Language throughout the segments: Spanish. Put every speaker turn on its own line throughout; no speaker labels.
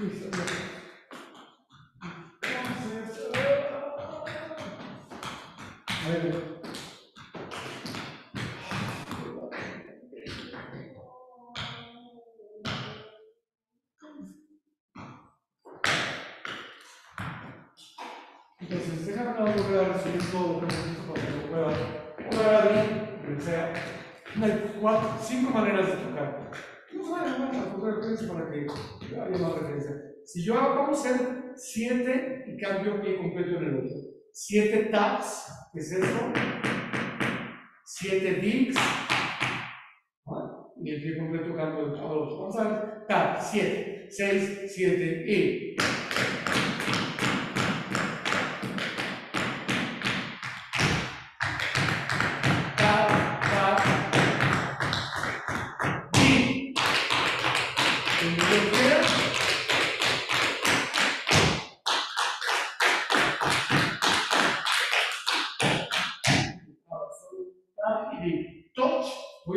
Entonces, a ver. Entonces, déjame volver a resumir todo lo que hemos visto para que lo pueda bien, lo que sea. Hay cuatro, cinco maneras de tocar. No saben, vamos a tocar referencia para que haya. Si yo hago, vamos a hacer siete y cambio pie completo en el otro. Siete taps, ¿qué es eso? Siete digs. ¿vale? Y el pie completo cambio de todos los. Vamos a ver, tap, siete, seis, siete y.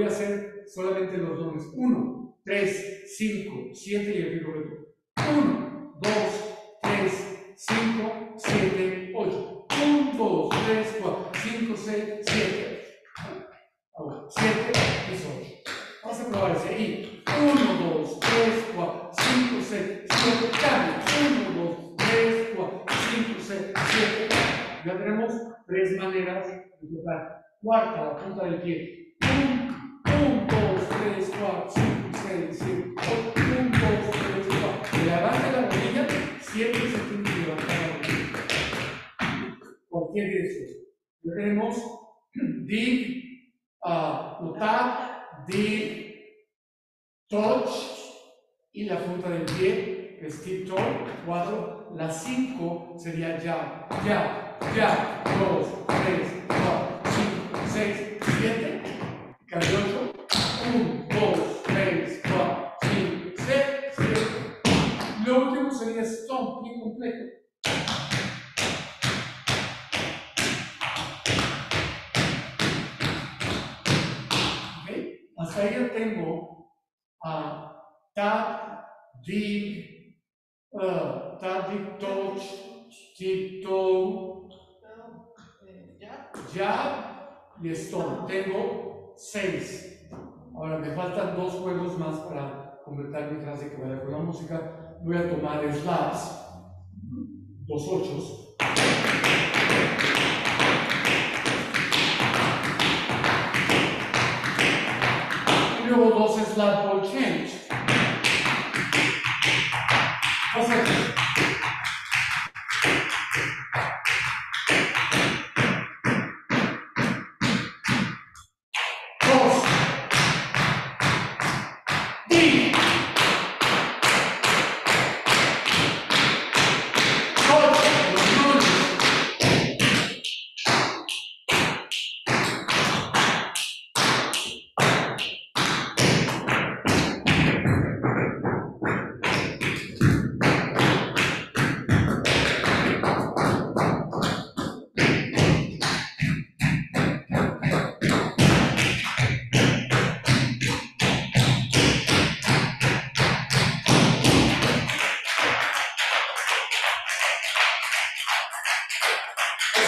voy a hacer solamente los nombres. 1, 3, 5, 7 y el completo. 1, 2, 3, 5, 7, 8. 1, 2, 3, 4, 5, 6, 7. Ahora, 7 es 8. Vamos a probar ese. Y 1, 2, 3, 4, 5, 6, 7. Cambio. 1, 2, 3, 4, 5, 6, 7. Ya tenemos tres maneras de tocar. Cuarta, la punta del pie. 1, 2, 3, 4, 5, 6, 7, 8. 1, 2, 3, 4. Levanta la rodilla, siempre se tiene que levantar la rodilla. Cualquier dirección. Ya tenemos dig, ah, notar, dig, touch y la punta del pie, es tip toe, 4. La 5 sería ya, ya, ya, 2, 3, 4, 5, 6, 7. Cambio 8. 1, 2, 3, 4, 5, 6, 7. Lo último sería stomp, pie completo. ¿Ok? Hasta ahí ya tengo a tap, dig, uh, tap, dig, touch, tip, toe, jab y stone. Tengo seis. Ahora me faltan dos juegos más para completar mi frase que vaya con la música. Voy a tomar slaps, dos ochos. Dos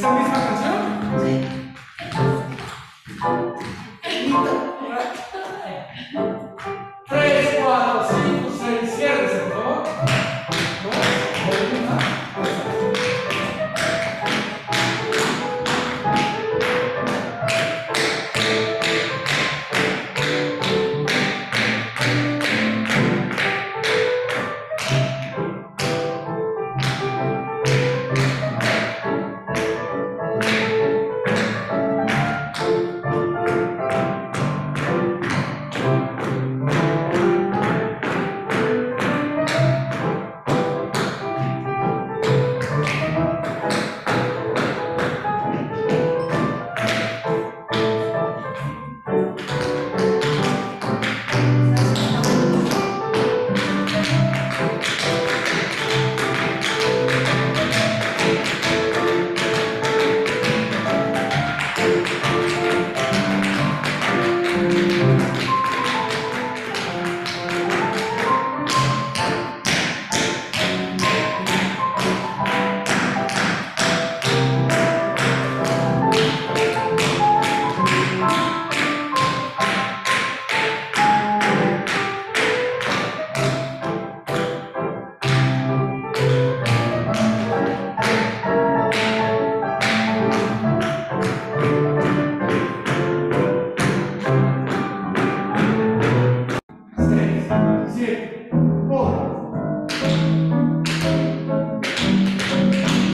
Examen,